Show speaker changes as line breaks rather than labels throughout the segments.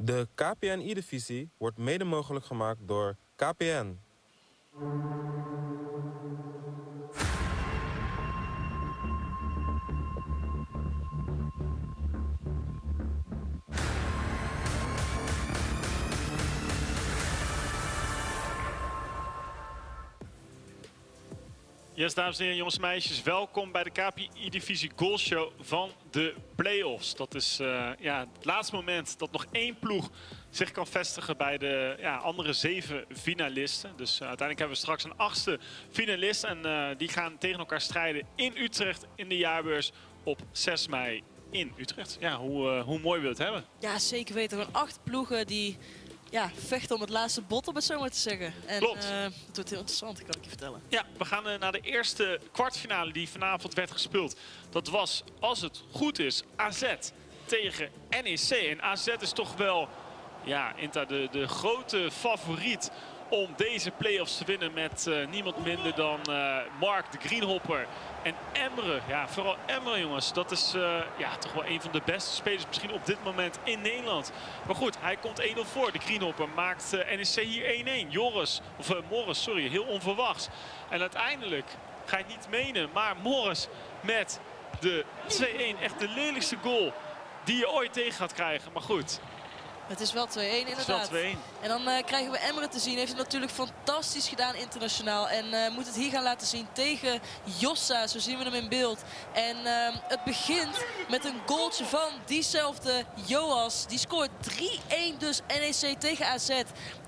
De KPN E-divisie wordt mede mogelijk gemaakt door KPN.
Yes, dames en heren, jongens en meisjes, welkom bij de KPI-divisie Goal Show van de playoffs. Dat is uh, ja, het laatste moment dat nog één ploeg zich kan vestigen bij de ja, andere zeven finalisten. Dus uh, uiteindelijk hebben we straks een achtste finalist en uh, die gaan tegen elkaar strijden in Utrecht in de jaarbeurs op 6 mei in Utrecht. Ja, hoe, hoe mooi wil het hebben?
Ja, zeker weten. Gewoon acht ploegen die ja, vechten om het laatste bot, om het zo maar te zeggen. En,
Klopt.
Uh, het wordt heel interessant, kan ik je vertellen.
Ja, we gaan uh, naar de eerste kwartfinale die vanavond werd gespeeld. Dat was, als het goed is, AZ tegen NEC. En AZ is toch wel ja, Inta, de, de grote favoriet om deze play-offs te winnen met uh, niemand minder dan Mark de Greenhopper en Emre. Ja, vooral Emre, jongens. Dat is uh, ja, toch wel een van de beste spelers misschien op dit moment in Nederland. Maar goed, hij komt 1-0 voor. De Greenhopper maakt NEC hier 1-1. Joris, of Morris, sorry, heel onverwachts. En uiteindelijk, ga je het niet menen, maar Morris met de 2-1. Echt de lelijkste goal die je ooit tegen gaat krijgen. Maar goed,
het is wel 2-1 inderdaad.
Wel
en dan uh, krijgen we Emre te zien. Heeft het natuurlijk fantastisch gedaan internationaal. En uh, moet het hier gaan laten zien tegen Jossa. Zo zien we hem in beeld. En uh, het begint met een goaltje van diezelfde Joas. Die scoort 3-1 dus NEC tegen AZ.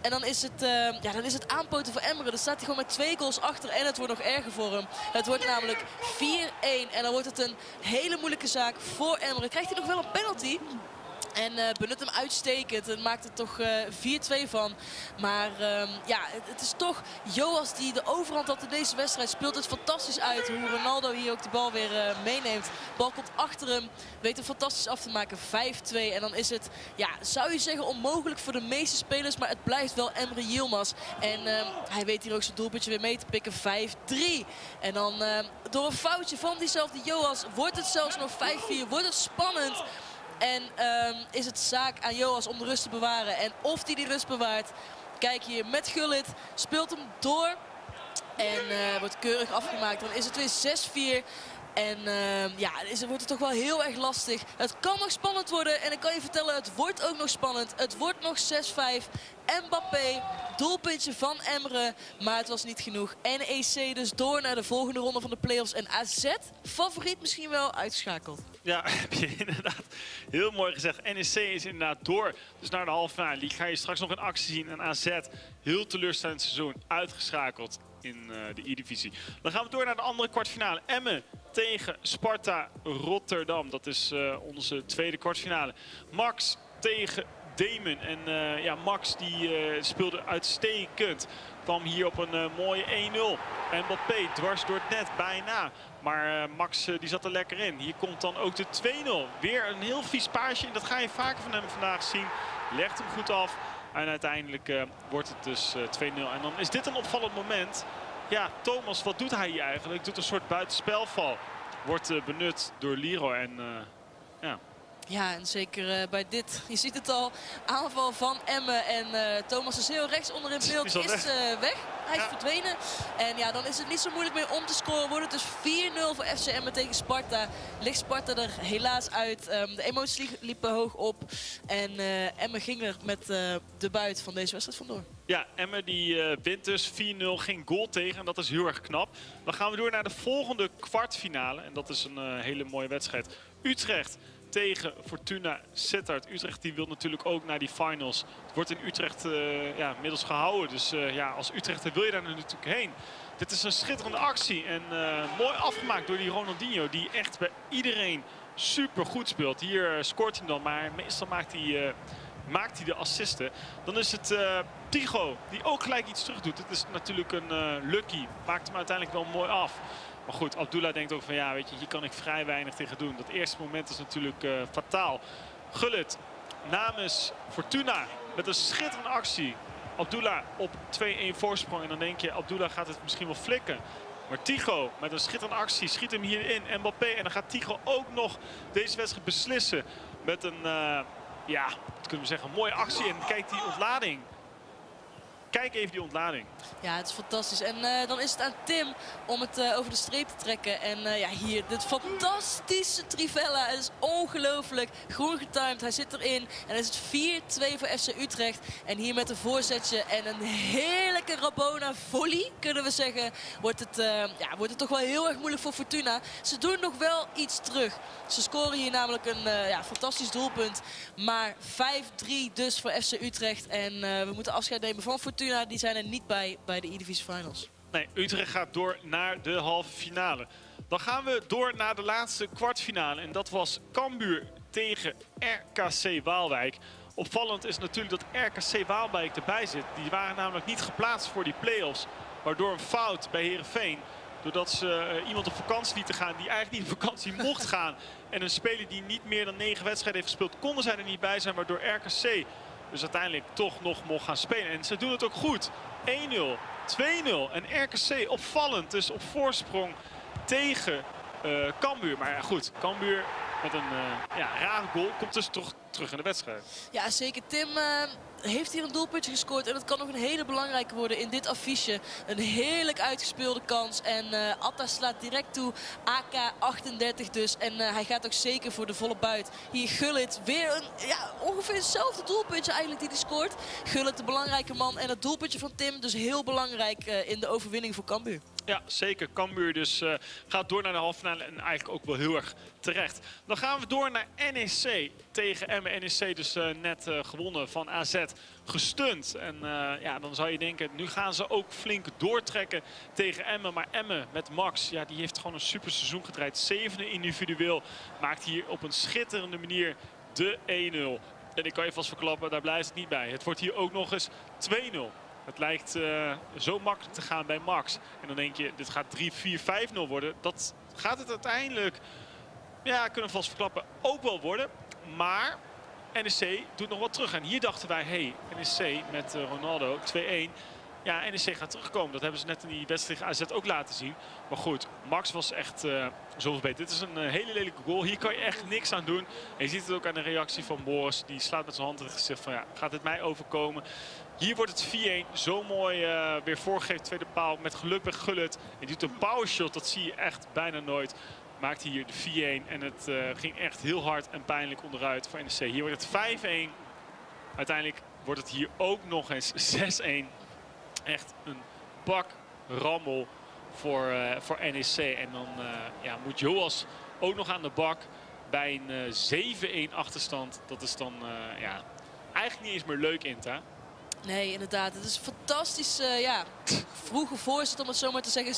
En dan is, het, ja, dan is het aanpoten voor Emre. Dan staat hij gewoon met twee goals achter. En het wordt nog erger voor hem. Het wordt namelijk 4-1. En dan wordt het een hele moeilijke zaak voor Emre. Krijgt hij nog wel een penalty? En uh, benut hem uitstekend. Het maakt er toch uh, 4-2 van. Maar uh, ja, het, is toch Joas die de overhand had in deze wedstrijd. Speelt het fantastisch uit. Hoe Ronaldo hier ook de bal weer uh, meeneemt. Bal komt achter hem. Weet hem fantastisch af te maken. 5-2. En dan is het, ja, zou je zeggen onmogelijk voor de meeste spelers. Maar het blijft wel Emre Yilmaz. En ehm, hij weet hier ook zijn doelpuntje weer mee te pikken. 5-3. En dan ehm, door een foutje van diezelfde Joas wordt het zelfs nog 5-4. Wordt het spannend. En um, is het zaak aan Joas om de rust te bewaren. En of hij die rust bewaart. Kijk hier met Gullit. Speelt hem door. En uh, wordt keurig afgemaakt. Dan is het weer 6-4. En uh, ja, is, wordt het toch wel heel erg lastig. Het kan nog spannend worden. En ik kan je vertellen, het wordt ook nog spannend. Het wordt nog 6-5. Mbappé, doelpuntje van Emre. Maar het was niet genoeg. NEC dus door naar de volgende ronde van de play-offs. En AZ, favoriet misschien wel, uitschakeld.
Ja, heb je inderdaad heel mooi gezegd. NEC is inderdaad door. Dus naar de halve finale. Die ga je straks nog in actie zien. En AZ, heel teleurstellend seizoen, uitgeschakeld in uh, de E-divisie. Dan gaan we door naar de andere kwartfinale. Emmen tegen Sparta Rotterdam. Dat is uh, onze tweede kwartfinale. Max tegen Damon. En uh, ja, Max die speelde uitstekend. Kwam hier op een mooie 1-0. Mbappé dwars door het net, bijna. Maar uh, Max uh, die zat er lekker in. Hier komt dan ook de 2-0. Weer een heel vies paasje. En dat ga je vaker van hem vandaag zien. Legt hem goed af. En uiteindelijk uh, wordt het dus 2-0. En dan is dit een opvallend moment. Ja, Thomas, wat doet hij hier eigenlijk? Doet een soort buitenspelval. Wordt benut door Leroy. En ja,
ja, en zeker uh, bij dit. Je ziet het al. Aanval van Emmen. En uh, Thomas is heel rechts onder in beeld. Is, is weg. Uh, weg. Hij is verdwenen. En ja, dan is het niet zo moeilijk meer om te scoren. Wordt het dus 4-0 voor FC Emmen tegen Sparta. Ligt Sparta er helaas uit. Um, de emoties liepen hoog op. En Emmen ging er met de buit van deze wedstrijd vandoor.
Ja, Emmen die wint dus 4-0. Geen goal tegen. En dat is heel erg knap. Dan gaan we door naar de volgende kwartfinale. En dat is een hele mooie wedstrijd. Utrecht tegen Fortuna Sittard. Utrecht die wil natuurlijk ook naar die finals. Het wordt in Utrecht uh, ja, middels gehouden. Dus uh, ja, als Utrechter wil je daar natuurlijk heen. Dit is een schitterende actie. En uh, mooi afgemaakt door die Ronaldinho. Die echt bij iedereen super goed speelt. Hier scoort hij dan. Maar meestal maakt hij, maakt hij de assisten. Dan is het Tigo die ook gelijk iets terug doet. Het is natuurlijk een lucky. Maakt hem uiteindelijk wel mooi af. Maar goed, Abdullah denkt ook van ja, weet je, hier kan ik vrij weinig tegen doen. Dat eerste moment is natuurlijk uh, fataal. Gullit namens Fortuna met een schitterende actie. Abdullah op 2-1 voorsprong. En dan denk je, Abdullah gaat het misschien wel flikken. Maar Tigo met een schitterende actie schiet hem hierin. Mbappé. En dan gaat Tigo ook nog deze wedstrijd beslissen. Met een uh, ja, kunnen we zeggen, mooie actie. En kijk die ontlading. Kijk even die ontlading.
Ja, het is fantastisch. En uh, dan is het aan Tim om het uh, over de streep te trekken. En uh, ja, hier, dit fantastische Trivella. Het is ongelooflijk. Groen getimed, hij zit erin. En is het 4-2 voor FC Utrecht. En hier met een voorzetje en een heerlijke Rabona volley, kunnen we zeggen. Wordt het, ja, wordt het toch wel heel erg moeilijk voor Fortuna. Ze doen nog wel iets terug. Ze scoren hier namelijk een ja, fantastisch doelpunt. Maar 5-3 dus voor FC Utrecht. En we moeten afscheid nemen van Fortuna. Die zijn er niet bij bij de E-Divisie Finals.
Nee, Utrecht gaat door naar de halve finale. Dan gaan we door naar de laatste kwartfinale. En dat was Cambuur tegen RKC Waalwijk. Opvallend is natuurlijk dat RKC Waalwijk erbij zit. Die waren namelijk niet geplaatst voor die play-offs. Waardoor een fout bij Herenveen. Doordat ze eh, iemand op vakantie lieten gaan die eigenlijk niet op vakantie mocht gaan. En een speler die niet meer dan negen wedstrijden heeft gespeeld, konden zij er niet bij zijn. Waardoor RKC dus uiteindelijk toch nog mocht gaan spelen. En ze doen het ook goed. 1-0, 2-0. En RKC opvallend dus op voorsprong tegen uh, Cambuur. Maar ja, goed, Cambuur met een uh, ja, rare goal komt dus toch terug in de wedstrijd.
Ja, zeker. Tim uh, heeft hier een doelpuntje gescoord. En dat kan nog een hele belangrijke worden in dit affiche. Een heerlijk uitgespeelde kans. En uh, Atta slaat direct toe. AK 38 dus. En uh, hij gaat ook zeker voor de volle buit. Hier Gullit. Weer een, ja, ongeveer hetzelfde doelpuntje eigenlijk die hij scoort. Gullit de belangrijke man. En het doelpuntje van Tim dus heel belangrijk in de overwinning voor Cambuur.
Ja, zeker. Cambuur dus uh, gaat door naar de halve finale en eigenlijk ook wel heel erg terecht. Dan gaan we door naar NEC tegen Emmen. NEC dus uh, net uh, gewonnen van AZ, gestund. En ja, dan zou je denken, nu gaan ze ook flink doortrekken tegen Emmen. Maar Emmen met Max, ja, die heeft gewoon een super seizoen gedraaid. Zevende individueel, maakt hier op een schitterende manier de 1-0. En ik kan je vast verklappen, daar blijft het niet bij. Het wordt hier ook nog eens 2-0. Het lijkt uh, zo makkelijk te gaan bij Max. En dan denk je, dit gaat 3, 4, 5-0 worden. Dat gaat het uiteindelijk, ja, kunnen we vast verklappen, ook wel worden. Maar NEC doet nog wat terug. En hier dachten wij, hey, NEC met uh, Ronaldo 2-1. Ja, NEC gaat terugkomen. Dat hebben ze net in die wedstrijd AZ ook laten zien. Maar goed, Max was echt uh, zoveel beter. Dit is een uh, hele lelijke goal. Hier kan je echt niks aan doen. En je ziet het ook aan de reactie van Boris. Die slaat met zijn hand in het gezicht van ja, gaat dit mij overkomen? Hier wordt het 4-1. Zo mooi uh, weer voorgegeven. Tweede paal met geluk bij Gullit. En doet een powershot. Dat zie je echt bijna nooit. Maakt hier de 4-1. En het ging echt heel hard en pijnlijk onderuit voor NEC. Hier wordt het 5-1. Uiteindelijk wordt het hier ook nog eens 6-1. Echt een bak rammel voor, uh, voor NEC. En dan ja, moet Joas ook nog aan de bak bij een 7-1 achterstand. Dat is dan ja, eigenlijk niet eens meer leuk, Inta.
Nee, inderdaad. Het is een fantastisch, uh, ja, vroege voorzet om het zo maar te zeggen.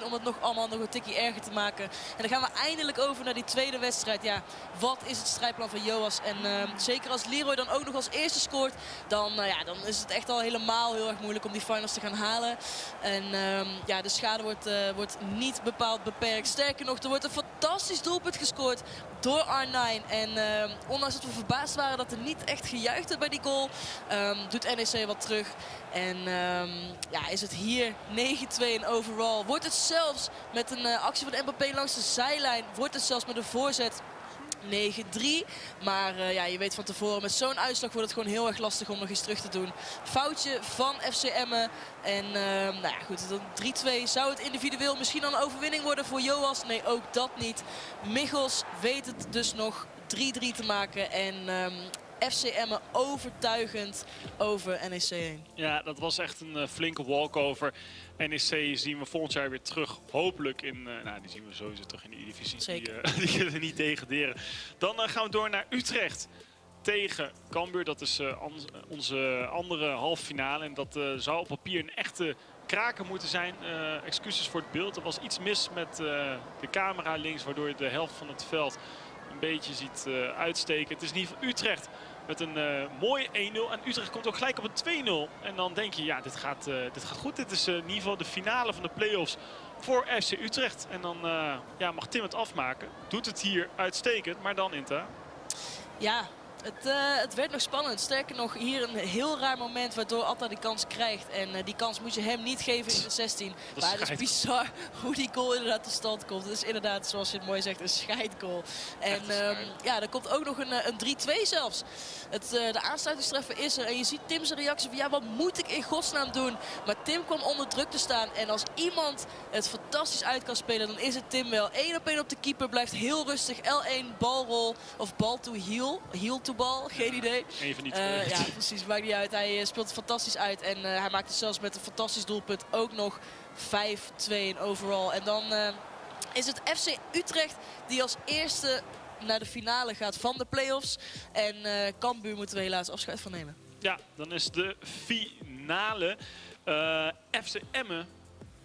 7-1 om het nog allemaal nog een tikje erger te maken. En dan gaan we eindelijk over naar die tweede wedstrijd. Ja, wat is het strijdplan van Joas? En uh, zeker als Leroy dan ook nog als eerste scoort, dan, uh, ja, dan is het echt al helemaal heel erg moeilijk om die finals te gaan halen. En ehm, ja, de schade wordt, wordt niet bepaald beperkt. Sterker nog, er wordt een fantastisch doelpunt gescoord door R9. En ehm, ondanks dat we verbaasd waren dat er niet echt gejuicht werd bij die goal, um, doet NEC wat terug. En um, ja, is het hier 9-2 in overall. Wordt het zelfs met een uh, actie van Mbappé langs de zijlijn, wordt het zelfs met een voorzet 9-3. Maar uh, ja, je weet van tevoren, met zo'n uitslag wordt het gewoon heel erg lastig om nog eens terug te doen. Foutje van FC Emmen. En uh, nou ja, goed, 3-2 zou het individueel misschien dan een overwinning worden voor Joas. Nee, ook dat niet. Michels weet het dus nog 3-3 te maken. En um, FC Emmen overtuigend over NEC 1.
Ja, dat was echt een uh, flinke walkover. NEC zien we volgend jaar weer terug. Hopelijk in, uh, nou die zien we sowieso terug in de divisie.
Zeker.
Die, uh, die kunnen niet degraderen. Dan gaan we door naar Utrecht tegen Cambuur. Dat is onze andere halve finale. En dat zou op papier een echte kraken moeten zijn. excuses voor het beeld. Er was iets mis met de camera links. Waardoor de helft van het veld een beetje ziet uitsteken. Het is in ieder geval Utrecht met een uh, mooie 1-0. En Utrecht komt ook gelijk op een 2-0. En dan denk je, ja, dit gaat, uh, dit gaat goed. Dit is in ieder geval de finale van de play-offs voor FC Utrecht. En dan ja, mag Tim het afmaken. Doet het hier uitstekend, maar dan Inter.
Ja, Het, uh, het, werd nog spannend. Sterker nog, hier een heel raar moment waardoor Atta die kans krijgt. En uh, die kans moet je hem niet geven in de 16. Maar het is bizar hoe die goal inderdaad tot stand komt. Het is inderdaad, zoals je het mooi zegt, een scheidgoal. En um, ja, er komt ook nog een, een 3-2 zelfs. Het, uh, de aansluitingstreffer is er. En je ziet Tim's reactie van, ja, wat moet ik in godsnaam doen? Maar Tim kwam onder druk te staan. En als iemand het fantastisch uit kan spelen, dan is het Tim wel. 1 op 1 op de keeper, blijft heel rustig. L1, balrol of bal to heel. Heel to geen idee.
Een van die
twee. Uh, ja, precies, maakt niet uit. Hij speelt het fantastisch uit. En uh, hij maakt het zelfs met een fantastisch doelpunt ook nog 5-2 in overall. En dan is het FC Utrecht die als eerste naar de finale gaat van de play-offs. En uh, Cambuur moeten we helaas afscheid van nemen.
Ja, dan is de finale uh, FC Emmen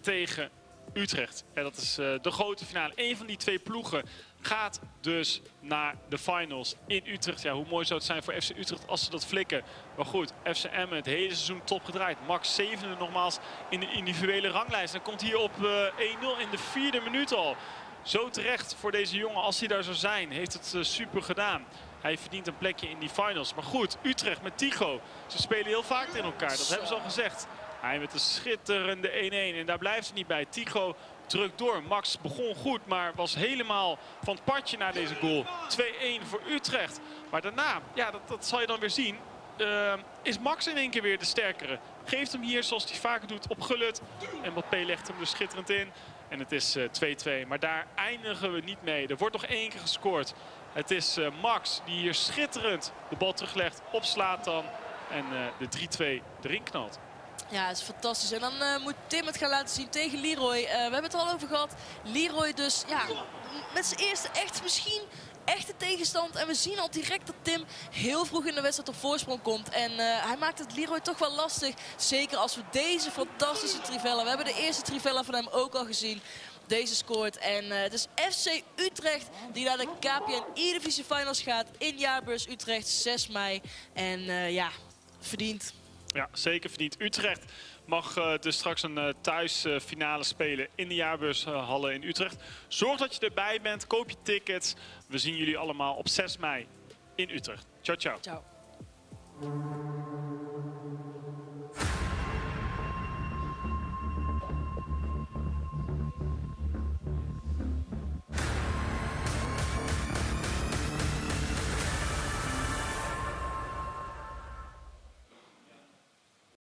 tegen Utrecht. En dat is uh, de grote finale. Een van die twee ploegen gaat dus naar de finals in Utrecht. Ja, hoe mooi zou het zijn voor FC Utrecht als ze dat flikken. Maar goed, FC Emmen het hele seizoen top gedraaid. Max zevende nogmaals in de individuele ranglijst. En komt hier op uh, 1-0 in de vierde minuut al. Zo terecht voor deze jongen als hij daar zou zijn. Heeft het uh, super gedaan. Hij verdient een plekje in die finals. Maar goed, Utrecht met Tigo. Ze spelen heel vaak tegen elkaar. Dat hebben ze al gezegd. Hij met een schitterende 1-1. En daar blijft het niet bij. Tigo drukt door. Max begon goed, maar was helemaal van het padje naar deze goal. 2-1 voor Utrecht. Maar daarna, ja, dat, dat zal je dan weer zien. Uh, is Max in één keer weer de sterkere. Geeft hem hier, zoals hij vaker doet, op Gullit. En Mbappé legt hem er schitterend in. En het is 2-2. Uh, maar daar eindigen we niet mee. Er wordt nog één keer gescoord. Het is uh, Max die hier schitterend de bal teruglegt op Slatan. En de 3-2 erin knalt.
Ja, het is fantastisch. En dan uh, moet Tim het gaan laten zien tegen Leroy. we hebben het al over gehad. Leroy dus, ja, met zijn eerste echt misschien echte tegenstand. En we zien al direct dat Tim heel vroeg in de wedstrijd op voorsprong komt. En uh, hij maakt het Leroy toch wel lastig. Zeker als we deze fantastische trivella... We hebben de eerste trivella van hem ook al gezien. Deze scoort. En het is FC Utrecht die naar de KPN E-Divisie Finals gaat. In Jaarbeurs Utrecht, 6 mei. En ja, verdiend.
Ja, zeker verdiend. Utrecht mag uh, dus straks een uh, thuisfinale spelen in de jaarbeurshallen in Utrecht. Zorg dat je erbij bent, koop je tickets. We zien jullie allemaal op 6 mei in Utrecht. Ciao, ciao.
Ciao.